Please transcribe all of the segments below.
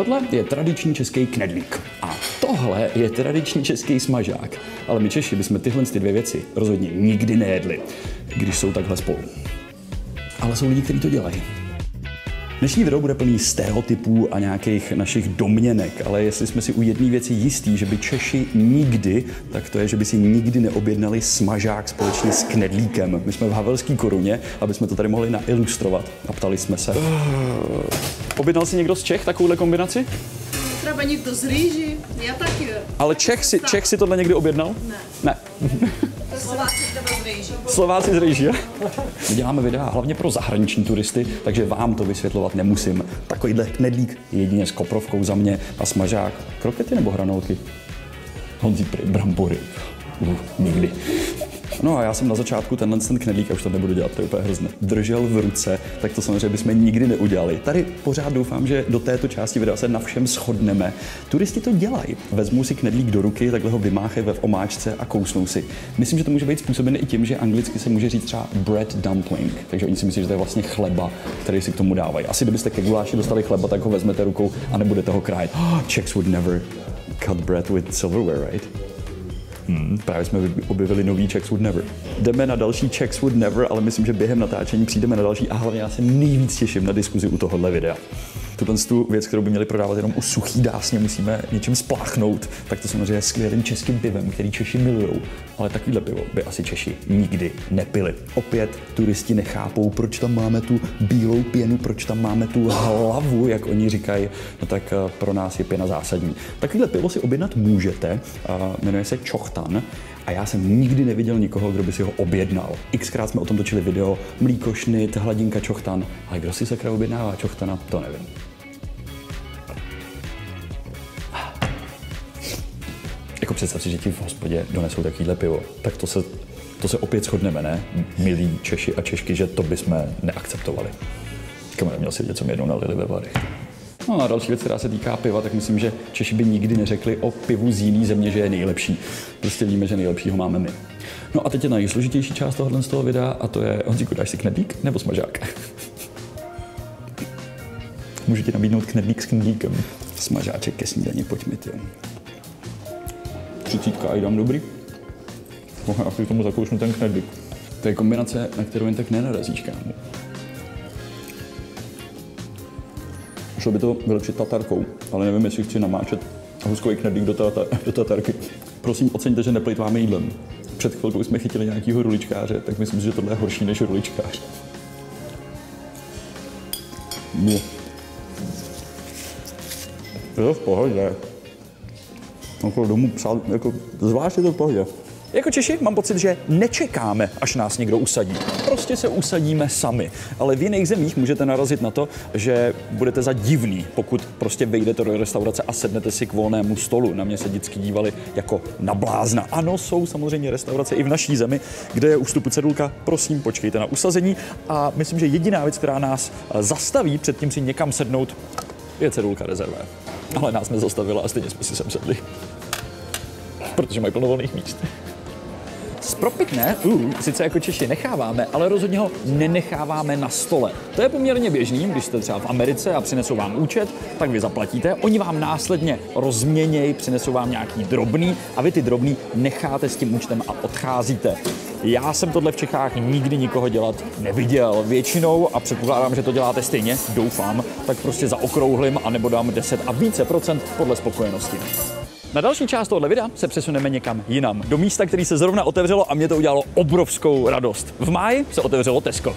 Tohle je tradiční český knedlík. A tohle je tradiční český smažák. Ale my Češi bychom tyhle ty dvě věci rozhodně nikdy nejedli, když jsou takhle spolu. Ale jsou lidi, kteří to dělají. Dnešní video bude plný stereotypů a nějakých našich domněnek, ale jestli jsme si u jedné věci jistí, že by Češi nikdy, tak to je, že by si nikdy neobjednali smažák společně s knedlíkem. My jsme v Havelské koruně, aby jsme to tady mohli nailustrovat a ptali jsme se. Objednal si někdo z Čech takovouhle kombinaci? Třeba někdo z rýži, já taky. Ale Čech si, Čech si tohle někdy objednal? Ne. Ne. Slováci z rýži. Slováci z rejží. My děláme videa hlavně pro zahraniční turisty, takže vám to vysvětlovat nemusím. Takovýhle knedlík jedině s koprovkou za mě a smažák. Krokety nebo hranolky? Honzí prý brambory. Uh, nikdy. No a já jsem na začátku tenhle ten knedlík, a už to nebudu dělat, to je úplně hrozné, držel v ruce, tak to samozřejmě bychom nikdy neudělali. Tady pořád doufám, že do této části videa se na všem shodneme. Turisti to dělají. Vezmou si knedlík do ruky, takhle ho vymáchají ve omáčce a kousnou si. Myslím, že to může být způsobené i tím, že anglicky se může říct třeba bread dumpling, takže oni si myslí, že to je vlastně chleba, který si k tomu dávají. Asi kdybyste ke guláši dostali chleba, tak ho vezmete rukou a nebudete ho krájet. Oh, Czechs would never cut bread with silverware, right? Hmm, právě jsme objevili nový Czechs Would Never. Jdeme na další Czechs Would Never, ale myslím, že během natáčení přijdeme na další a hlavně já se nejvíc těším na diskuzi u tohohle videa. Tuhle tu věc, kterou by měli prodávat jenom u suchý dásně, musíme něčím spláchnout, tak to samozřejmě je skvělým českým pivem, který Češi milují. Ale takovýhle pivo by asi Češi nikdy nepili. Opět turisti nechápou, proč tam máme tu bílou pěnu, proč tam máme tu hlavu, jak oni říkají, no tak eh, pro nás je pěna zásadní. Takovýhle pivo si objednat můžete, a jmenuje se Čochtan a já jsem nikdy neviděl nikoho, kdo by si ho objednal. Xkrát jsme o tom točili video, mlíko, šnit, hladinka čochtan, ale kdo si sakra objednává čochtana, to nevím. Jako představ si, že ti v hospodě donesou takovýhle pivo, tak to se, to se opět shodneme, ne? Milí Češi a Češky, že to bychom neakceptovali. Kamer měl si vidět, co mi jednou nalili ve varech. No a další věc, která se týká piva, tak myslím, že Češi by nikdy neřekli o pivu z jiný země, že je nejlepší. Prostě víme, že nejlepšího máme my. No a teď je nejsložitější část tohohle z toho videa a to je, Honzíku, dáš si knedlík nebo smažák? Můžu ti nabídnout knedlík s knedlíkem. Smažáček ke snídani, pojď mi, ty. Třicítka a dám dobrý. No, já si k tomu zakoušnu ten knedlík. To je kombinace, na kterou jen tak nenarazíš, kámo. Šlo by to vylepšit tatarkou, ale nevím, jestli chci namáčet huskový knedlík do, tata, do tatarky. Prosím, oceňte, že neplýtváme jídlem. Před chvilkou jsme chytili nějakýho ruličkáře, tak myslím si, že tohle je horší než ruličkář. No. Je to v pohodě. Jako domů psal, jako zvlášť je to v pohodě. Jako Češi mám pocit, že nečekáme, až nás někdo usadí. Prostě se usadíme sami. Ale v jiných zemích můžete narazit na to, že budete za divný, pokud prostě vejdete do restaurace a sednete si k volnému stolu. Na mě se vždycky dívali jako na blázna. Ano, jsou samozřejmě restaurace i v naší zemi, kde je u vstupu cedulka, prosím, počkejte na usazení. A myslím, že jediná věc, která nás zastaví před tím si někam sednout, je cedulka rezervé. Ale nás nezastavila a stejně jsme si sem sedli. Protože mají plno volných míst. Spropit ne, uh, sice jako Češi necháváme, ale rozhodně ho nenecháváme na stole. To je poměrně běžný, když jste třeba v Americe a přinesou vám účet, tak vy zaplatíte, oni vám následně rozměnějí, přinesou vám nějaký drobný a vy ty drobný necháte s tím účtem a odcházíte. Já jsem tohle v Čechách nikdy nikoho dělat neviděl. Většinou, a předpokládám, že to děláte stejně, doufám, tak prostě zaokrouhlím a nebo dám 10 a více procent podle spokojenosti. Na další část tohoto videa se přesuneme někam jinam. Do místa, který se zrovna otevřelo a mě to udělalo obrovskou radost. V máji se otevřelo Tesco.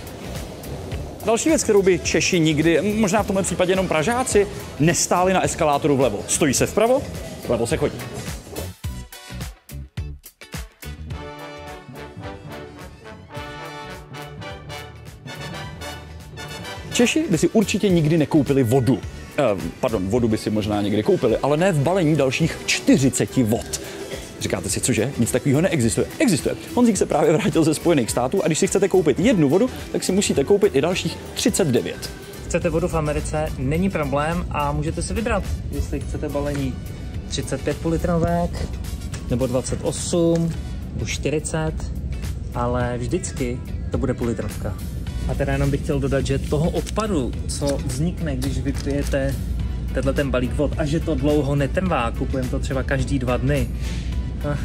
Další věc, kterou by Češi nikdy, možná v tomhle případě jenom Pražáci, nestáli na eskalátoru vlevo. Stojí se vpravo, vlevo se chodí. Češi by si určitě nikdy nekoupili vodu. Eh, pardon, vodu by si možná někdy koupili, ale ne v balení dalších 40 vod. Říkáte si, cože? Nic takového neexistuje. Existuje. Honzík se právě vrátil ze Spojených států a když si chcete koupit jednu vodu, tak si musíte koupit i dalších 39. Chcete vodu v Americe, není problém a můžete si vybrat, jestli chcete balení 35 půl litrovek, nebo 28, nebo 40, ale vždycky to bude půl litrovka. A teda jenom bych chtěl dodat, že toho odpadu, co vznikne, když vypijete tenhle ten balík vod a že to dlouho netrvá, kupujeme to třeba každý dva dny. Ach,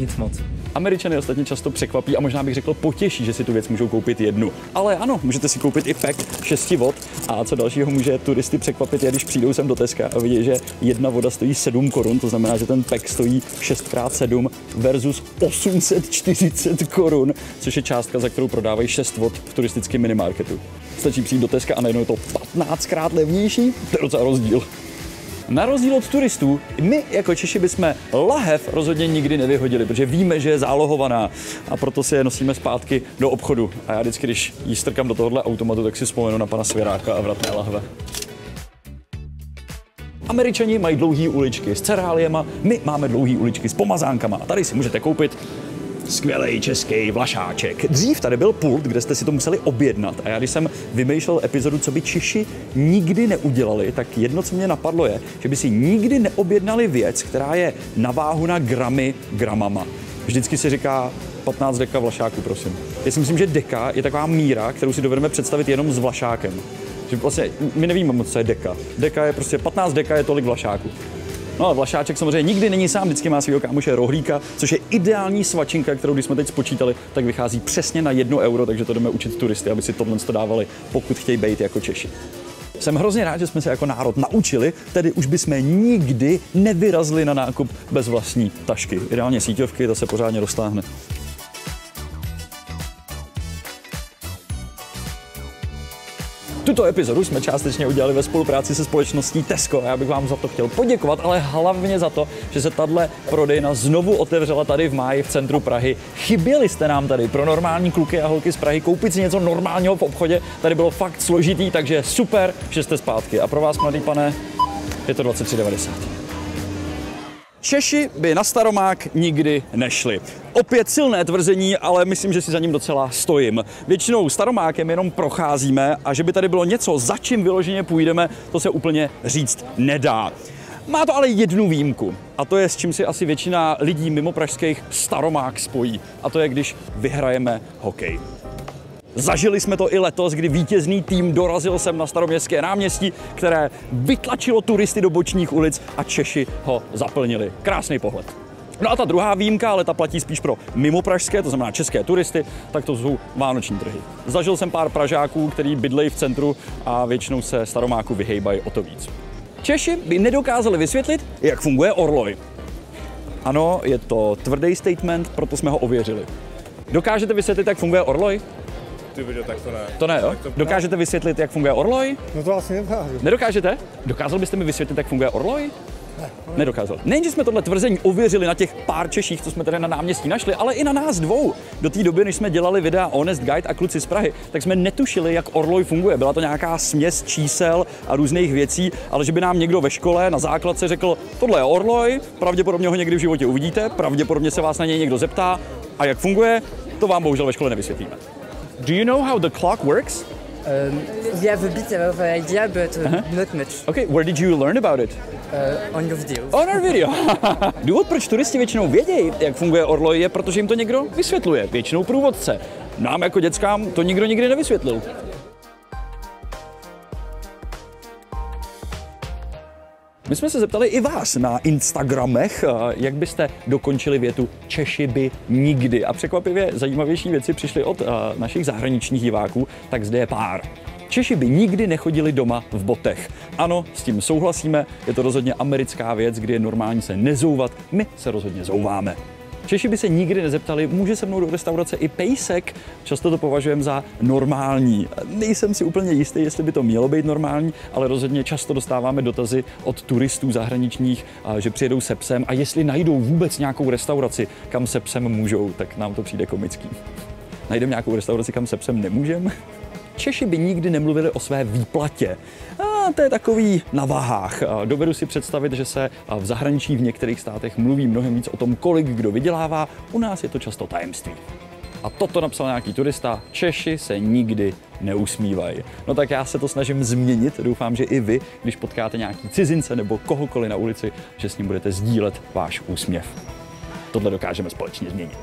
nic moc. Američany ostatně často překvapí a možná bych řekl potěší, že si tu věc můžou koupit jednu. Ale ano, můžete si koupit i pack 6 vod a co dalšího může turisty překvapit je, když přijdou sem do Teska a vidí, že jedna voda stojí 7 korun, to znamená, že ten pack stojí 6x7 versus 840 korun, což je částka, za kterou prodávají 6 vod v turistickém minimarketu. Stačí přijít do Teska a najednou je to 15krát levnější, to je docela rozdíl. Na rozdíl od turistů, my jako Češi bychom lahev rozhodně nikdy nevyhodili, protože víme, že je zálohovaná a proto si je nosíme zpátky do obchodu. A já vždycky, když jí strkám do tohohle automatu, tak si vzpomenu na pana Svěráka a vratné lahve. Američani mají dlouhé uličky s ceráliema, my máme dlouhé uličky s pomazánkama. A tady si můžete koupit skvělý český vlašáček. Dřív tady byl pult, kde jste si to museli objednat. A já když jsem vymýšlel epizodu, co by Češi nikdy neudělali, tak jedno, co mě napadlo, je, že by si nikdy neobjednali věc, která je na váhu na gramy gramama. Vždycky se říká 15 deka vlašáku, prosím. Já si myslím, že deka je taková míra, kterou si dovedeme představit jenom s vlašákem. Že vlastně my nevíme moc, co je deka. Deka je prostě 15 deka je tolik vlašáku. No a Vlašáček samozřejmě nikdy není sám, vždycky má svého kámoše Rohlíka, což je ideální svačinka, kterou když jsme teď spočítali, tak vychází přesně na jedno euro, takže to jdeme učit turisty, aby si tohle dávali, pokud chtějí být jako Češi. Jsem hrozně rád, že jsme se jako národ naučili, tedy už bychom nikdy nevyrazili na nákup bez vlastní tašky. Ideálně síťovky, to se pořádně dostáhne. Tuto epizodu jsme částečně udělali ve spolupráci se společností Tesco já bych vám za to chtěl poděkovat, ale hlavně za to, že se tahle prodejna znovu otevřela tady v máji v centru Prahy. Chyběli jste nám tady pro normální kluky a holky z Prahy koupit si něco normálního v obchodě. Tady bylo fakt složitý, takže super, že jste zpátky. A pro vás, mladý pane, je to 23,90. Češi by na Staromák nikdy nešli. Opět silné tvrzení, ale myslím, že si za ním docela stojím. Většinou Staromákem jenom procházíme a že by tady bylo něco, za čím vyloženě půjdeme, to se úplně říct nedá. Má to ale jednu výjimku a to je s čím si asi většina lidí mimo pražských Staromák spojí a to je, když vyhrajeme hokej. Zažili jsme to i letos, kdy vítězný tým dorazil sem na staroměstské náměstí, které vytlačilo turisty do bočních ulic a Češi ho zaplnili. Krásný pohled. No a ta druhá výjimka, ale ta platí spíš pro mimopražské, to znamená české turisty, tak to jsou vánoční trhy. Zažil jsem pár Pražáků, který bydlejí v centru a většinou se staromáku vyhejbají o to víc. Češi by nedokázali vysvětlit, jak funguje Orloj. Ano, je to tvrdý statement, proto jsme ho ověřili. Dokážete vysvětlit, jak funguje Orloj? Ty video, tak to ne. To ne, jo? Dokážete vysvětlit, jak funguje Orloj? No to asi nedokážu. Nedokážete? Dokázal byste mi vysvětlit, jak funguje Orloj? Nedokázal. Nejenže jsme tohle tvrzení ověřili na těch pár Češích, co jsme tady na náměstí našli, ale i na nás dvou. Do té doby, než jsme dělali videa Honest Guide a kluci z Prahy, tak jsme netušili, jak Orloj funguje. Byla to nějaká směs čísel a různých věcí, ale že by nám někdo ve škole na základce řekl, tohle je Orloj, pravděpodobně ho někdy v životě uvidíte, pravděpodobně se vás na něj někdo zeptá a jak funguje, to vám bohužel ve škole nevysvětlíme. Do you know how the clock works? Um, we have a bit of an idea, but uh, Uh-huh. not much Okay, where did you learn about it? uh, on your videos. On our video. Důvod, proč turisti většinou vědějí, jak funguje Orloj, je, protože jim to někdo vysvětluje. Většinou průvodce. Nám jako dětskám to nikdo nikdy nevysvětlil. My jsme se zeptali i vás na Instagramech, eh, jak byste dokončili větu Češi by nikdy. A překvapivě zajímavější věci přišly od eh, našich zahraničních diváků, tak zde je pár. Češi by nikdy nechodili doma v botech. Ano, s tím souhlasíme, je to rozhodně americká věc, kdy je normální se nezouvat, my se rozhodně zouváme. Češi by se nikdy nezeptali, může se mnou do restaurace i pejsek? Často to považujeme za normální. Nejsem si úplně jistý, jestli by to mělo být normální, ale rozhodně často dostáváme dotazy od turistů zahraničních, že přijedou se psem a jestli najdou vůbec nějakou restauraci, kam se psem můžou, tak nám to přijde komický. Najdeme nějakou restauraci, kam se psem nemůžeme? Češi by nikdy nemluvili o své výplatě. A to je takový na váhách. A Dovedu si představit, že se v zahraničí v některých státech mluví mnohem víc o tom, kolik kdo vydělává. U nás je to často tajemství. A toto napsal nějaký turista. Češi se nikdy neusmívají. No tak já se to snažím změnit. Doufám, že i vy, když potkáte nějaký cizince nebo kohokoliv na ulici, že s ním budete sdílet váš úsměv. Tohle dokážeme společně změnit.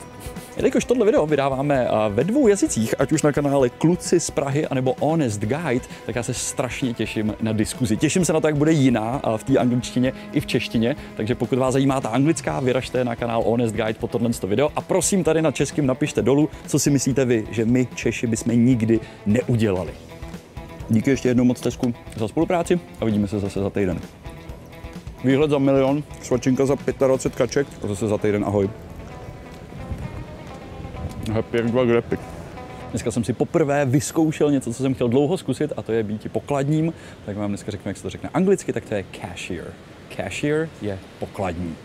Jelikož tohle video vydáváme a, ve dvou jazycích, ať už na kanále Kluci z Prahy anebo Honest Guide, tak já se strašně těším na diskuzi. Těším se na to, jak bude jiná a v té angličtině i v češtině, takže pokud vás zajímá ta anglická, vyražte na kanál Honest Guide po tohle video a prosím tady na českým napište dolů, co si myslíte vy, že my Češi bychom nikdy neudělali. Díky ještě jednou moc Tesku za spolupráci a vidíme se zase za týden. Výhled za milion, svačinka za 25 kaček a zase za týden ahoj. Jak dva grepy. Dneska jsem si poprvé vyzkoušel něco, co jsem chtěl dlouho zkusit, a to je být pokladním. Tak vám dneska řeknu, jak se to řekne anglicky, tak to je cashier. Cashier je pokladní.